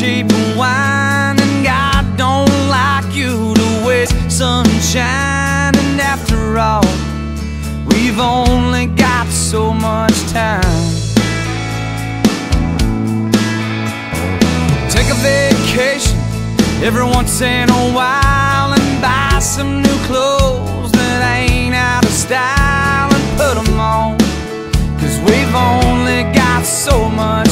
cheap wine, and God don't like you to waste sunshine. And after all, we've only got so much time. Take a vacation every once in a while and buy some new clothes that ain't out of style and put them on. Cause we've only got so much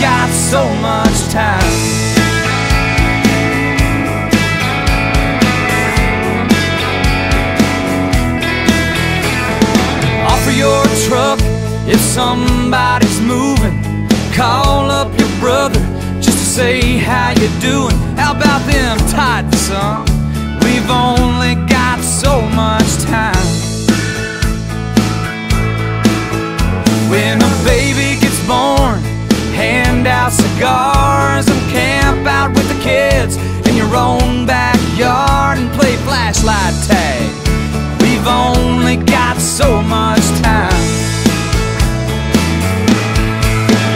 got so much time. Offer your truck if somebody's moving. Call up your brother just to say how you doing. How about them tithes, son? We've only got so cigars and camp out with the kids in your own backyard and play flashlight tag. We've only got so much time.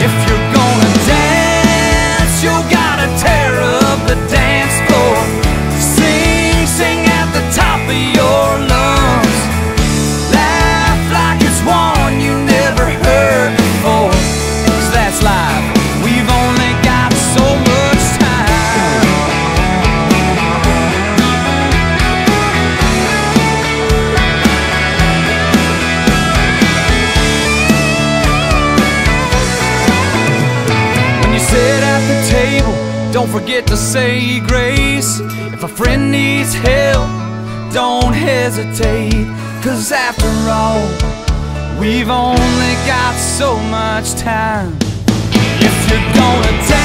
If you're gonna dance, you gotta tear up the dance floor. Sing, sing at the top of your don't forget to say grace. If a friend needs help, don't hesitate. Cause after all, we've only got so much time. If you're gonna